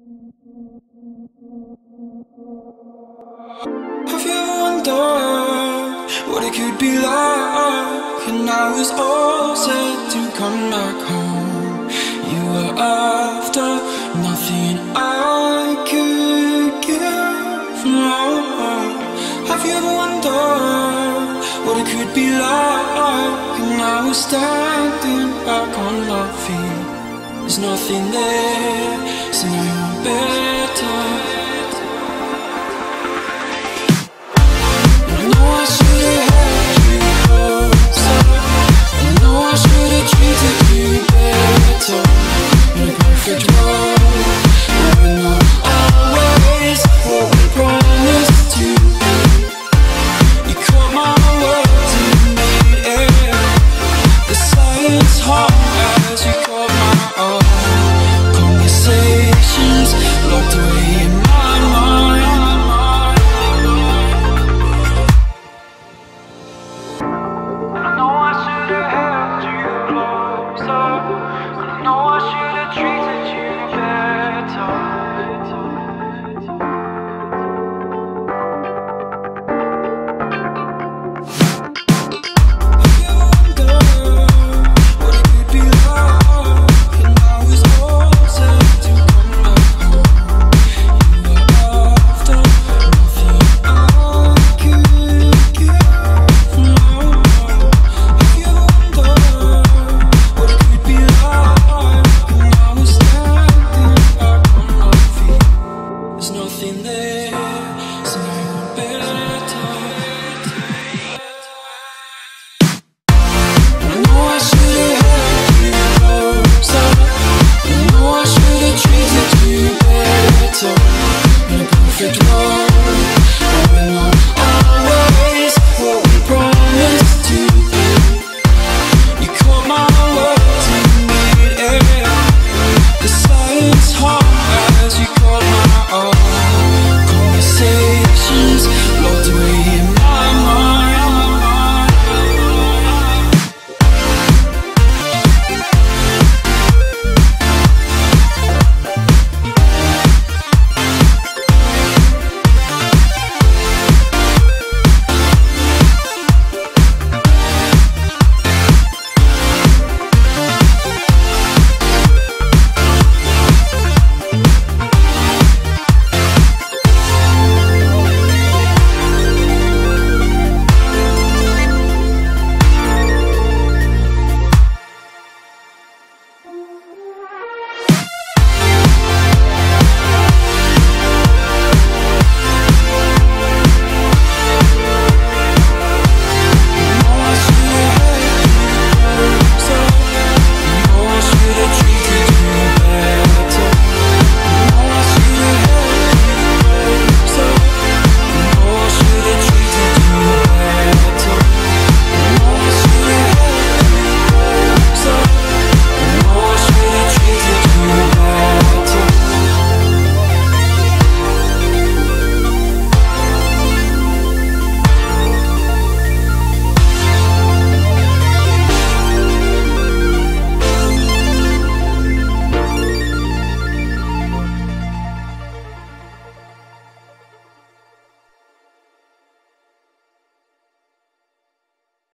Have you wondered what it could be like? And I was all set to come back home. You were after nothing I could give. No. Have you ever wondered what it could be like? And I was standing back on my feet. There's nothing there, so now you're better. more